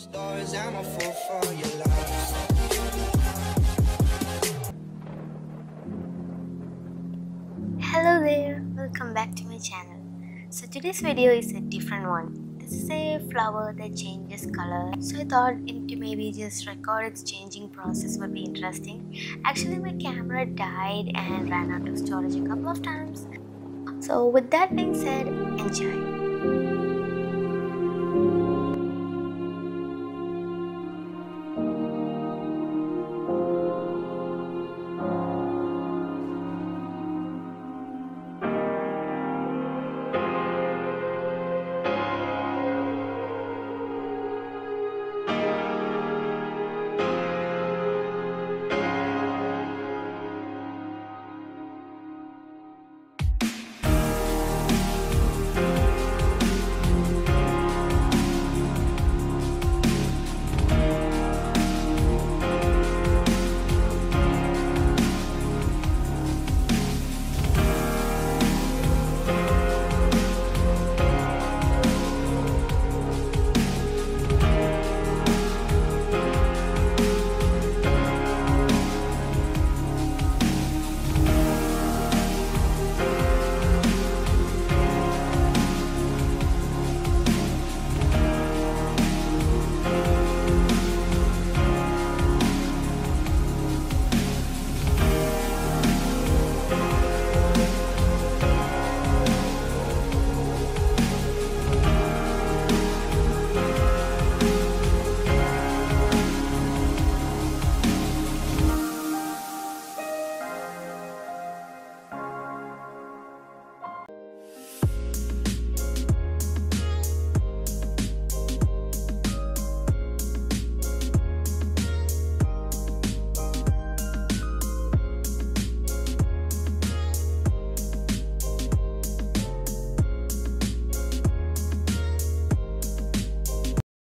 Stars, I'm a fool for your love. Hello there, welcome back to my channel. So today's video is a different one. This is a flower that changes color. So I thought into maybe just record its changing process would be interesting. Actually my camera died and ran out of storage a couple of times. So with that being said, enjoy.